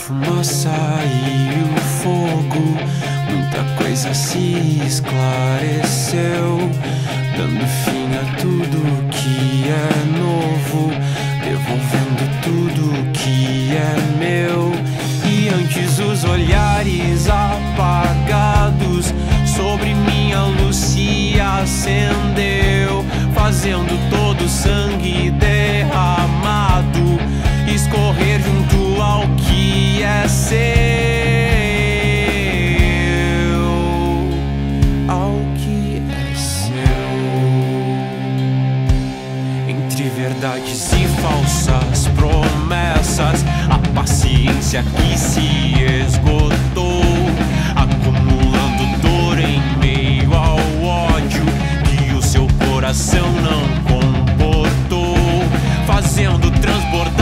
fumaça e o fogo, muita coisa se esclareceu, dando fim a tudo que é novo, falsas promessas, a paciência que se esgotou, acumulando dor em meio ao ódio que o seu coração não comportou, fazendo transbordar.